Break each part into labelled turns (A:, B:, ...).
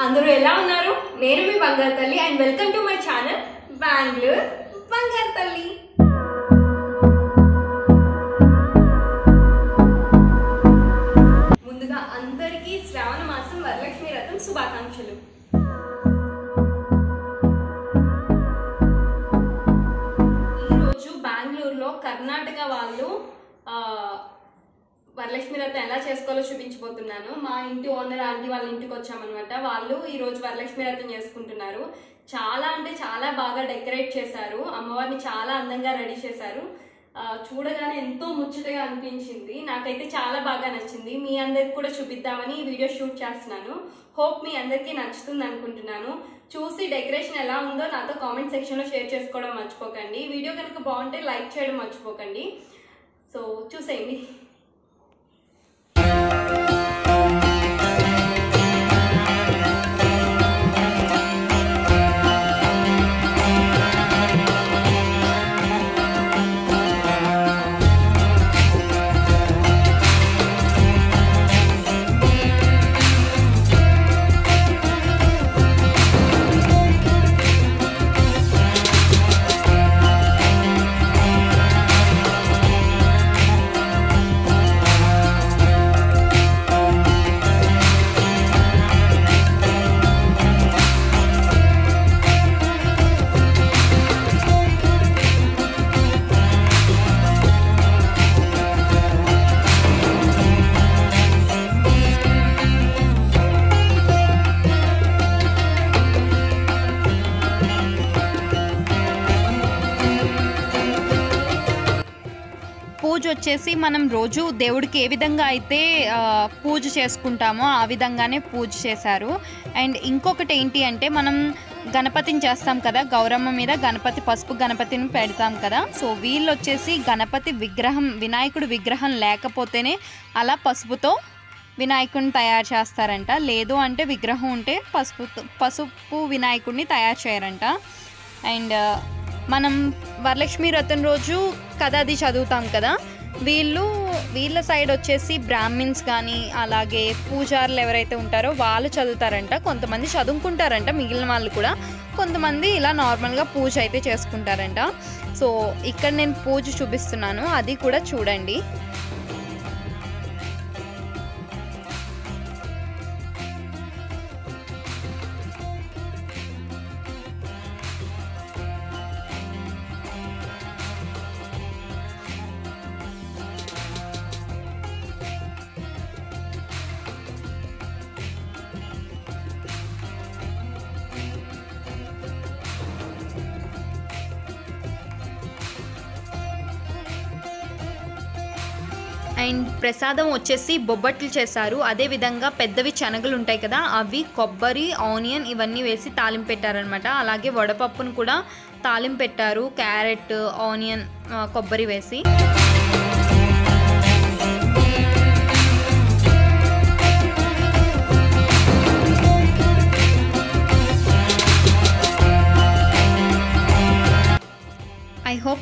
A: అందరూ ఎలా ఉన్నారు? నేను మీ Bangaru Talli and welcome to my channel Bengaluru Bangaru Talli. ముందుగా అందరికీ శ్రావణ మాసం వరలక్ష్మి రథం శుభాకాంక్షలు. ఈరోజు బెంగళూరులో కర్ణాటక వాళ్ళు వరలక్ష్మి వ్రతం ఎలా చేసుకోవాలో చూపించబోతున్నాను. మా ఇంటి ఓనర్ ఆంటీ వాళ్ళ ఇంటికి వచ్చామన్నమాట. వాళ్ళు ఈరోజు వరలక్ష్మి వ్రతం చేసుకుంటున్నారు. చాలా అంటే చాలా బాగా డెకరేట్ చేశారు. అమ్మవారిని చాలా అందంగా రెడీ చేశారు. చూడగానే ఎంతో ముచ్చటగా అనిపించింది. నాకైతే చాలా బాగా నచ్చింది. మీ అందరికి కూడా చూపిద్దామని ఈ వీడియో షూట్ చేస్తున్నాను. హోప్ మీ అందరికీ నచ్చుతుంది అనుకుంటున్నాను. చూసి డెకరేషన్ ఎలా ఉందో నాతో కామెంట్ సెక్షన్లో షేర్ చేసుకోవడం మర్చిపోకండి. వీడియో కనుక బాగుంటే లైక్ చేయడం మర్చిపోకండి. సో చూసేయండి.
B: వచ్చేసి మనం రోజు దేవుడికి ఏ విధంగా అయితే పూజ చేసుకుంటామో ఆ విధంగానే పూజ చేశారు. అండ్ ఇంకొకటి ఏంటి అంటే మనం గణపతిని చేస్తాం కదా గౌరమ్మ మీద గణపతి పసుపు గణపతిని పెడతాం కదా. సో వీళ్ళు వచ్చేసి గణపతి విగ్రహం వినాయకుడు విగ్రహం లేకపోతేనే అలా పసుపుతో వినాయకుడిని తయారు చేస్తారంట. లేదు అంటే విగ్రహం ఉంటే పసుపు పసుపు వినాయకుడిని తయారు చేయరంట. అండ్ మనం వరలక్ష్మి వ్రతం రోజు కథ అది చదువుతాం కదా. వీళ్ళు వీళ్ళ సైడ్ వచ్చేసి బ్రాహ్మిన్స్ కానీ అలాగే పూజారులు ఎవరైతే ఉంటారో వాళ్ళు చదువుతారంట. కొంతమంది చదువుకుంటారంట మిగిలిన వాళ్ళు కూడా. కొంతమంది ఇలా నార్మల్గా పూజ అయితే చేసుకుంటారంట. సో ఇక్కడ నేను పూజ చూపిస్తున్నాను. అది కూడా చూడండి. అండ్ ప్రసాదం వచ్చేసి బొబ్బట్లు చేశారు. అదే విధంగా పెద్దవి శనగలు ఉంటాయి కదా అవి కొబ్బరి ఆనియన్ ఇవన్నీ వేసి తాలింపు పెట్టారనమాట అలాగే వడపప్పును కూడా తాలింపు పెట్టారు. క్యారెట్ ఆనియన్ కొబ్బరి వేసి.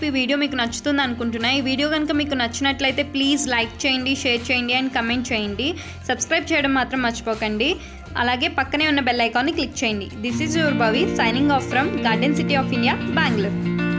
B: హోప్ ఈ వీడియో మీకు నచ్చుతుంది అనుకుంటున్నా. ఈ వీడియో కనుక మీకు నచ్చినట్లయితే ప్లీజ్ లైక్ చేయండి షేర్ చేయండి అండ్ కమెంట్ చేయండి. సబ్స్క్రైబ్ చేయడం మాత్రం మర్చిపోకండి. అలాగే పక్కనే ఉన్న బెల్ ఐకాన్ని క్లిక్ చేయండి. This is your Bhavi signing off from garden city of India Bengaluru